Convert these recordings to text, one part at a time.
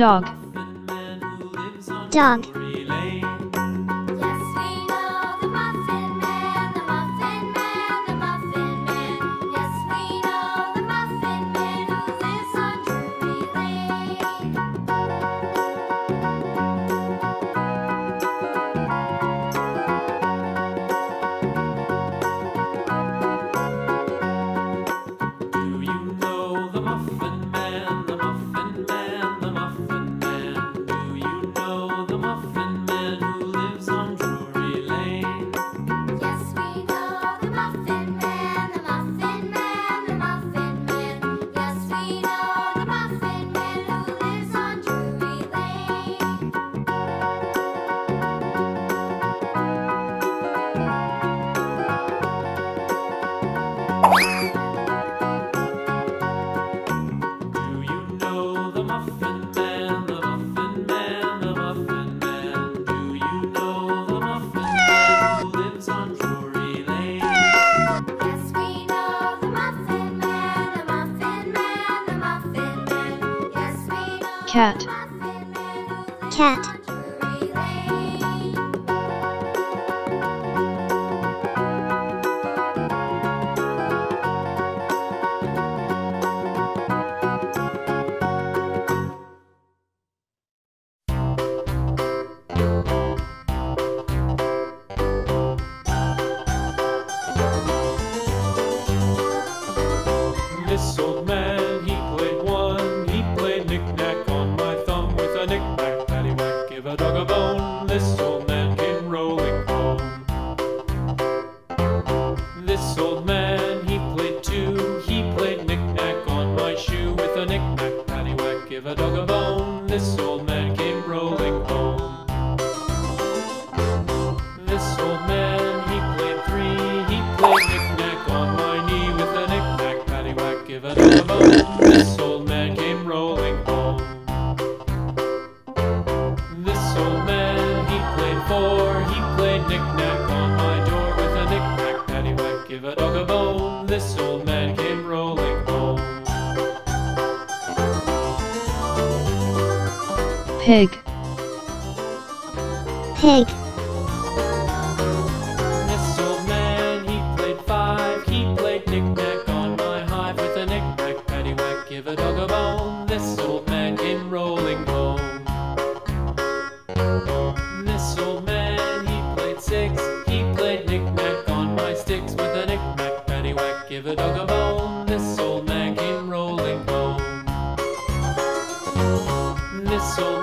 Dog. Dog. cat. Cat. Pig. Pig. This old man, he played five. He played knick-knack on my hive With a knick-knack, paddywhack, give a dog a bone. This old man came rolling home. This old man, he played six. He played knick-knack on my sticks With a knick-knack, paddywhack, give a dog a bone. This old man came rolling home. This old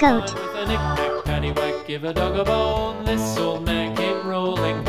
goat. Give a dog a bone, this old man came rolling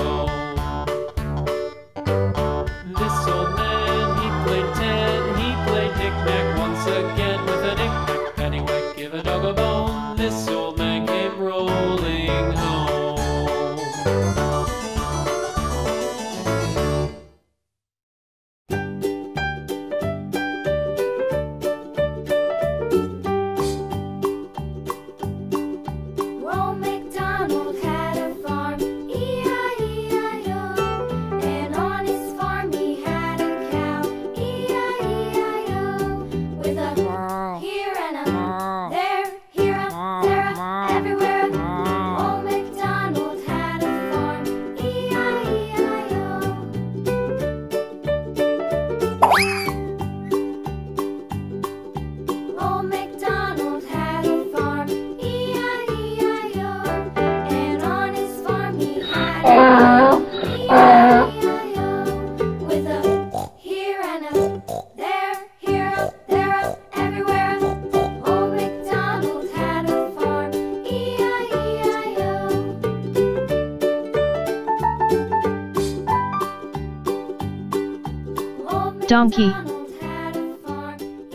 Donkey.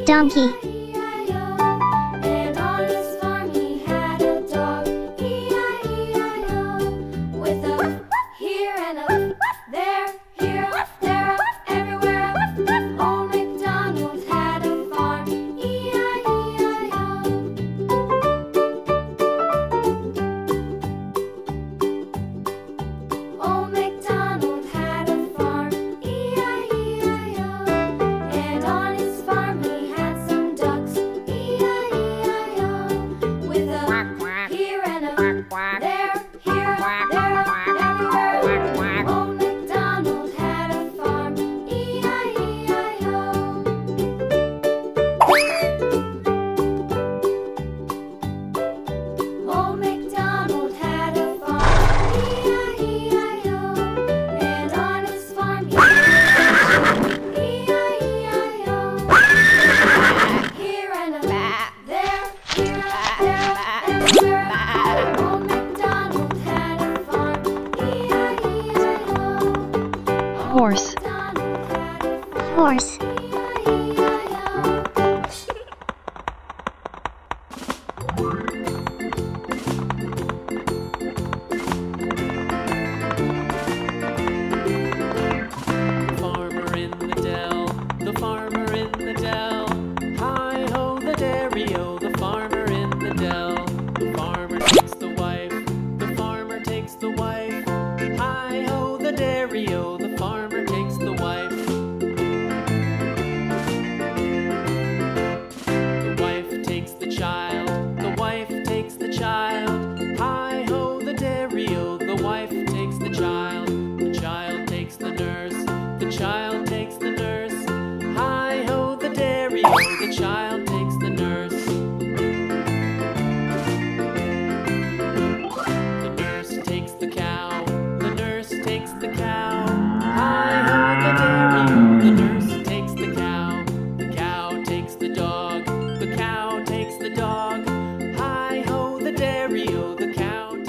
Donkey.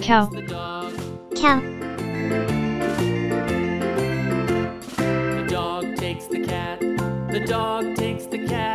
Cow. Cow. The dog takes the cat. The dog takes the cat.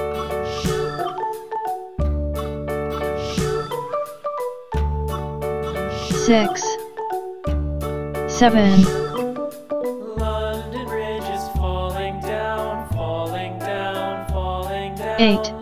six, seven. London Bridge is falling down, falling down, falling down. Eight.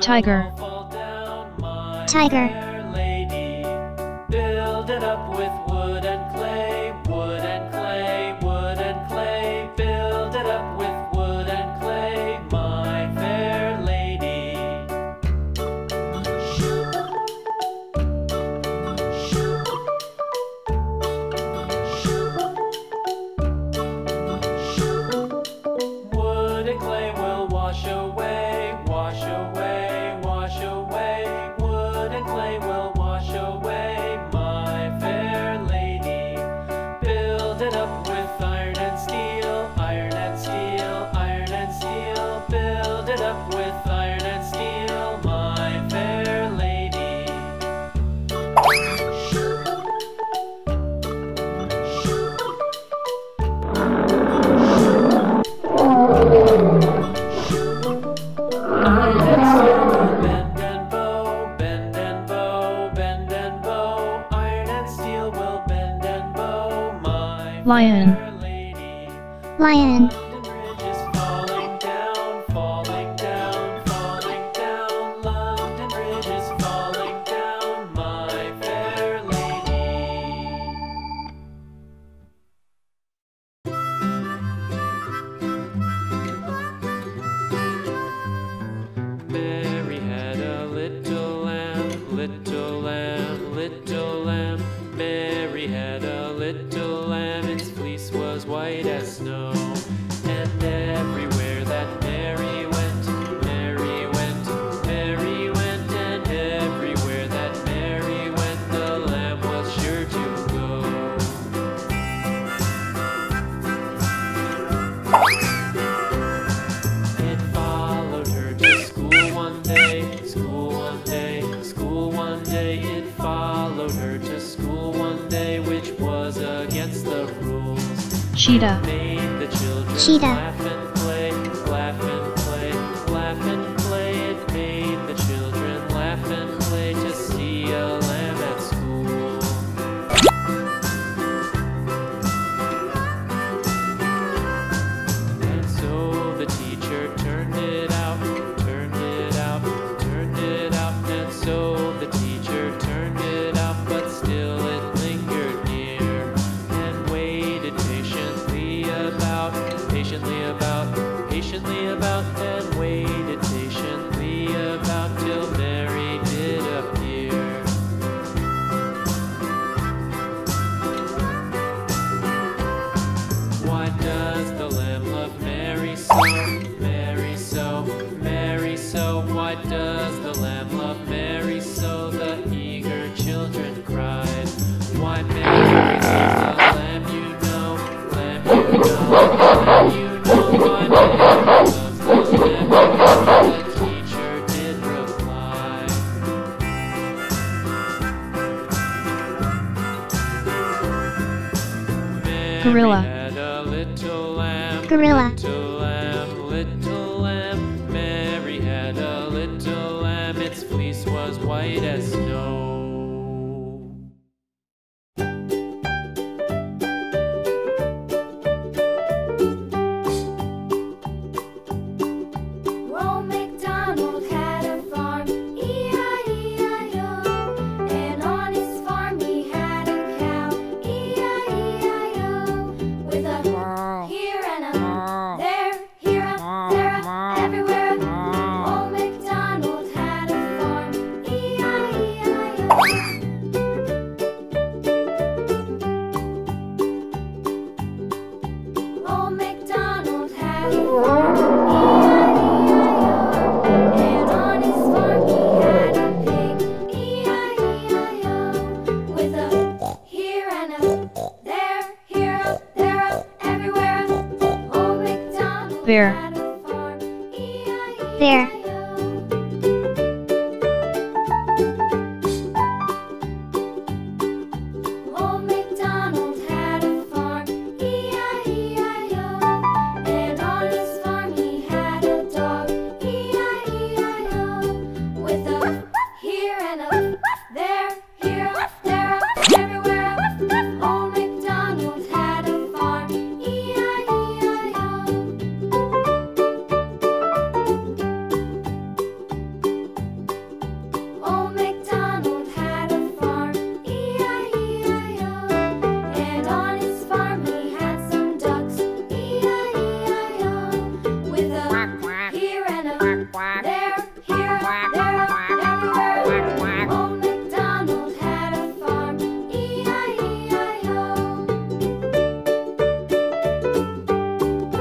Tiger. Tiger. Lion. Lion. Cheetah. Cheetah.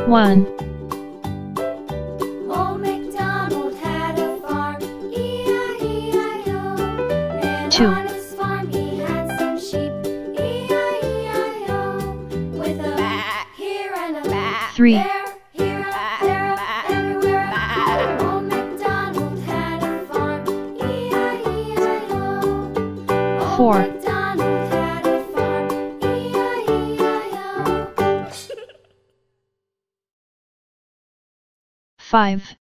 1, 5,